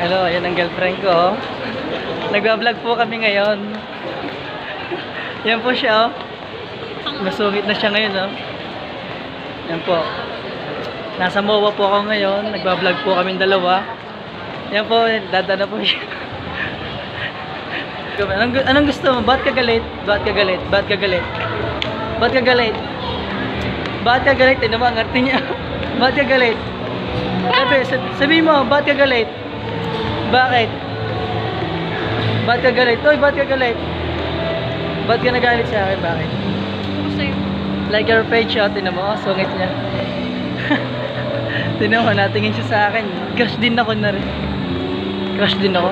Hello, yan ang girlfriend ko. Nagbablog po kami ngayon. Yan po siya, oh. Masungit na siya ngayon, oh. Yan po. Nasa MOA po ako ngayon. Nagbablog po kami dalawa. Yan po, dadana po siya. anong, anong gusto mo? Ba't ka galit? Ba't ka galit? Ba't ka galit? Ba't ka galit? Ba't ka galit? Tignan mo ang arte niya. Ba't ka galit? Sabi, sab- sabi mo, ba't ka galit? Bakit? Ba't ka galit? Oy, ba't ka galit? Ba't ka nagalit sa akin? Bakit? Gusto yun. Like your page, oh. Tinan mo, oh, sungit niya. Tinan mo, natingin siya sa akin. Crush din ako na rin. Crush din ako.